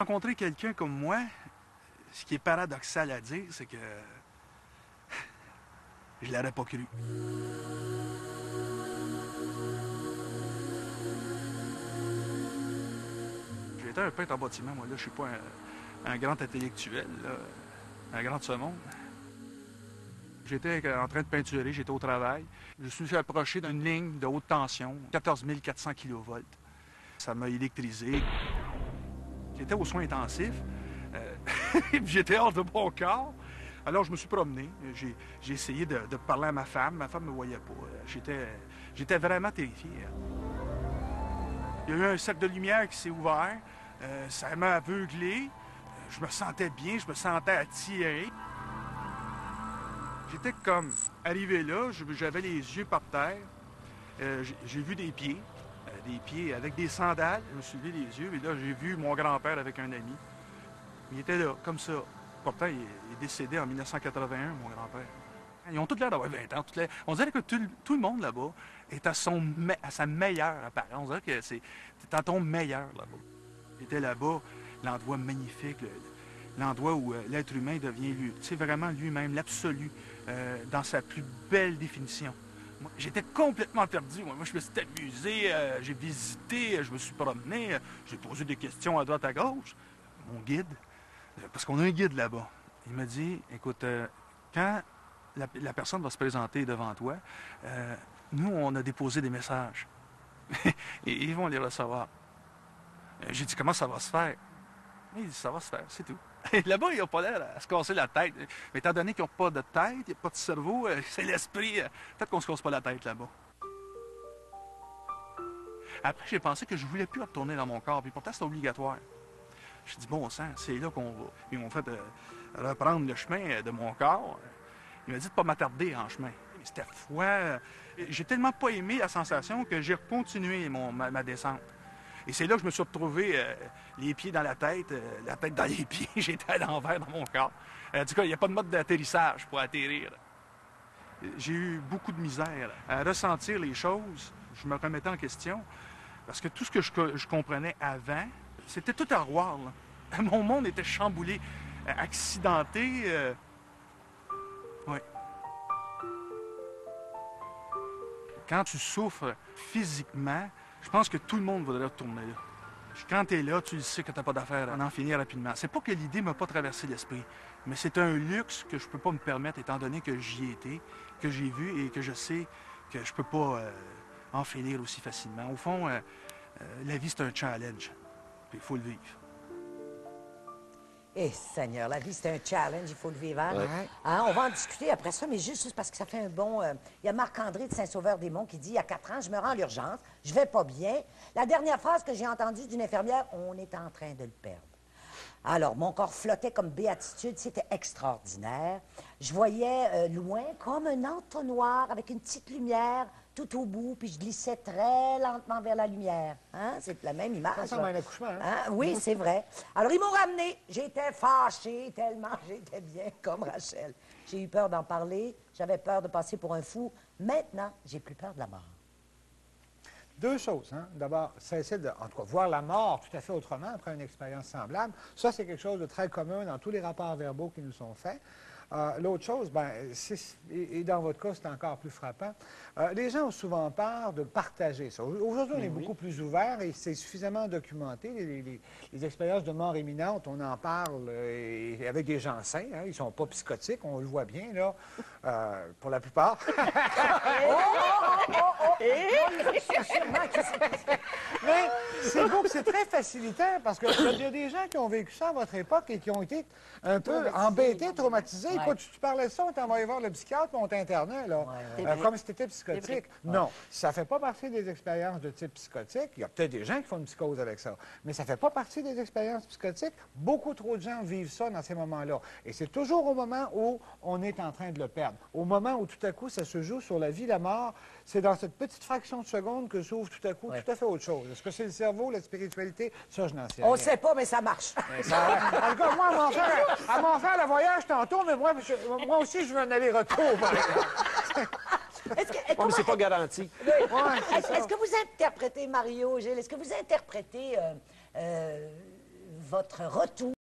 Rencontrer quelqu'un comme moi, ce qui est paradoxal à dire, c'est que je l'aurais pas cru. J'ai été un peintre en bâtiment, moi, là. Je suis pas un, grand intellectuel, un grand de ce monde. J'étais en train de peinturer, j'étais au travail. Je suis fait approcher d'une ligne de haute tension, 14 400 kV. Ça m'a électrisé. J'étais aux soins intensifs. euh, j'étais hors de mon corps. Alors, je me suis promené. J'ai, essayé de, parler à ma femme. Ma femme ne me voyait pas. J'étais, vraiment terrifié. Il y a eu un cercle de lumière qui s'est ouvert. Euh, ça m'a aveuglé. Je me sentais bien, je me sentais attiré. J'étais comme arrivé là, j'avais les yeux par terre. Euh, j'ai- vu des pieds, des pieds avec des sandales. Je me suis levé les yeux et là, j'ai vu mon grand-père avec un ami. Il était là, comme ça. Pourtant, il est, décédé en 1981, mon grand-père. Ils ont tous l'air d'avoir 20 ans. On dirait que tout, le- monde là-bas est à, son à sa meilleure apparence. On dirait que c'est à ton meilleur là-bas. J'étais là-bas, l'endroit magnifique, le- l'endroit où euh, l'être humain devient lui, vraiment lui-même, l'absolu, euh, dans sa plus belle définition. J'étais complètement perdu. Moi, je me suis amusé, euh, j'ai visité, euh, je me suis promené, euh, j'ai posé des questions à droite, à gauche. Mon guide, parce qu'on a un guide là-bas, il m'a dit, écoute, quand la, la personne va se présenter devant toi, nous, on a déposé des messages. Et ils vont les recevoir. J'ai dit, comment ça va se faire? Il dit, ça va se faire, c'est tout. Là-bas, ils n'ont pas l'air à se casser la tête. Mais étant donné qu'ils n'ont pas de tête, il n'y a pas de cerveau, euh, c'est l'esprit. euh, Peut-être qu'on ne se casse pas la tête là-bas. Après, j'ai pensé que je ne voulais plus retourner dans mon corps, puis pourtant, c'est obligatoire. J'ai dit, bon sang, c'est là qu'on va. Ils m'ont fait euh, reprendre le chemin de mon corps. Il m'a dit de ne pas m'attarder en chemin. C'était froid. J'ai tellement pas aimé la sensation que j'ai continué mon, ma, ma descente. Et c'est là que je me suis retrouvé euh, les pieds dans la tête, euh, la tête dans les pieds. J'étais à l'envers dans mon corps. Euh, en tout cas, il n'y a pas de mode d'atterrissage pour atterrir. J'ai eu beaucoup de misère à ressentir les choses. Je me remettais en question. Parce que tout ce que je, co- je comprenais avant, c'était tout à revoir. là. Mon monde était chamboulé, accidenté. ouais. Quand tu souffres physiquement, je pense que tout le monde voudrait retourner là. Quand tu es là, tu sais que tu n'as pas d'affaire à en finir rapidement. C'est pas que l'idée m'a pas traversé l'esprit, mais c'est un luxe que je peux pas me permettre étant donné que j'y ai été, que j'ai vu et que je sais que je peux pas euh, en finir aussi facilement. Au fond, euh, euh, la vie, c'est un challenge. Il faut le vivre. Eh, Seigneur, la vie, c'est un challenge, il faut le vivre. hein? Ouais. Hein, on va en discuter après ça, mais juste, juste parce que ça fait un bon... euh, Il y a Marc-André de Saint-Sauveur-des-Monts qui dit, il y a quatre ans, je me rends à l'urgence, je vais pas bien. La dernière phrase que j'ai entendue d'une infirmière, on est en train de le perdre. Alors, mon corps flottait comme béatitude, c'était extraordinaire. Je voyais euh, loin comme un entonnoir avec une petite lumière tout au bout, puis je glissais très lentement vers la lumière. Hein? C'est la même image. Ça ressemble là. à un accouchement, hein? Hein? Oui, c'est vrai. Alors, ils m'ont ramené. J'étais fâchée tellement j'étais bien comme Rachel. J'ai eu peur d'en parler. J'avais peur de passer pour un fou. Maintenant, j'ai plus peur de la mort. Deux choses. Hein? D'abord, cesser de, en tout cas, voir la mort tout à fait autrement après une expérience semblable. Ça, c'est quelque chose de très commun dans tous les rapports verbaux qui nous sont faits. Euh, L'autre chose, ben, et, et dans votre cas, c'est encore plus frappant. euh, les gens ont souvent peur de partager ça. Aujourd'hui, on est beaucoup plus ouvert et c'est suffisamment documenté. Les, les- les- les expériences de mort imminente, on en parle euh, et avec des gens sains. hein, ils ne sont pas psychotiques, on le voit bien, là, euh, pour la plupart. Mais c'est beau que c'est très facilitant parce qu'il y a des gens qui ont vécu ça à votre époque et qui ont été un peu embêtés, traumatisés. Écoute, tu parlais de ça, on t'envoyait voir le psychiatre, on t'internait, là. Euh, comme si t'étais psychotique. Non, ça fait pas partie des expériences de type psychotique. Il y a peut-être des gens qui font une psychose avec ça, mais ça fait pas partie des expériences psychotiques. Beaucoup trop de gens vivent ça dans ces moments-là. Et c'est toujours au moment où on est en train de le perdre. Au moment où tout à coup, ça se joue sur la vie, la mort, c'est dans cette petite fraction de seconde que s'ouvre tout à coup Ouais. tout à fait autre chose. Est-ce que c'est le cerveau, la spiritualité? Ça, je n'en sais On rien. sait pas, mais ça marche. Ça- en tout cas, moi, à m'en faire, à m'en faire le voyage tantôt, mais moi, je- moi aussi, je veux un aller-retour. Est-ce que, Ouais, mais c'est pas garanti. Ouais, c'est est-ce- ça. est-ce que vous interprétez, Mario, Gilles, est-ce que vous interprétez euh, euh, votre retour